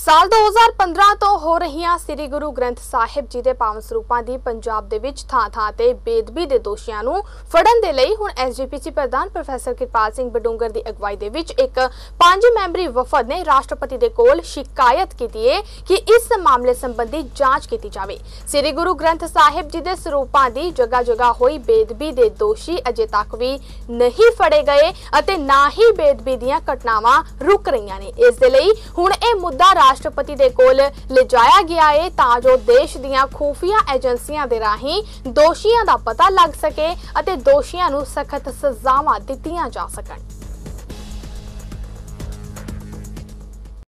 ਸਾਲ 2015 ਤੋਂ ਹੋ ਰਹੀਆਂ ਸ੍ਰੀ ਗੁਰੂ ਗ੍ਰੰਥ ਸਾਹਿਬ ਜੀ ਦੇ ਪਾਵਨ ਸਰੂਪਾਂ ਦੀ ਪੰਜਾਬ ਦੇ ਵਿੱਚ ਥਾਂ-ਥਾਂ ਤੇ ਬੇਦਬੀ ਦੇ ਦੋਸ਼ੀਆਂ ਨੂੰ ਫੜਨ ਦੇ ਲਈ ਹੁਣ ਐਸਜੀਪੀਸੀ ਪ੍ਰਧਾਨ ਪ੍ਰੋਫੈਸਰ ਕਿਰਪਾਲ ਸਿੰਘ ਬਡੂੰਗਰ ਦੀ ਅਗਵਾਈ ਦੇ ਵਿੱਚ ਇੱਕ ਪੰਜ ਮੈਂਬਰੀ ਵਫਦ ਨੇ ਰਾਸ਼ਟਰਪਤੀ ਦੇ ਕੋਲ ਸ਼ਿਕਾਇਤ ਕੀਤੀ ਹੈ ਕਿ ਇਸ ਮਾਮਲੇ ਸੰਬੰਧੀ ਜਾਂਚ ਕੀਤੀ ਜਾਵੇ। ਸ੍ਰੀ ਗੁਰੂ ਗ੍ਰੰਥ ਸਾਹਿਬ ਜੀ ਦੇ ਸਰੂਪਾਂ ਦੀ ਜਗ੍ਹਾ-ਜਗ੍ਹਾ ਹੋਈ ਬੇਦਬੀ ਦੇ ਦੋਸ਼ੀ ਅਜੇ ਤੱਕ ਵੀ ਨਹੀਂ ਫੜੇ ਗਏ ਅਤੇ ਨਾ ਹੀ ਬੇਦਬੀ ਦੀਆਂ ਘਟਨਾਵਾਂ ਰੁਕ ਰਹੀਆਂ ਨੇ। ਇਸ ਦੇ ਲਈ ਹੁਣ ਇਹ ਮੁੱਦਾ ਰਾਸ਼ਟਰਪਤੀ ਦੇ ਕੋਲ ਲਿਜਾਇਆ ਗਿਆ ਹੈ ਤਾਂ ਜੋ ਦੇਸ਼ ਦੀਆਂ ਖੂਫੀਆ ਏਜੰਸੀਆਂ ਦੇ ਰਾਹੀਂ ਦੋਸ਼ੀਆਂ ਦਾ ਪਤਾ ਲੱਗ ਸਕੇ ਅਤੇ ਦੋਸ਼ੀਆਂ ਨੂੰ ਸਖਤ ਸਜ਼ਾਵਾਂ ਦਿੱਤੀਆਂ ਜਾ ਸਕਣ।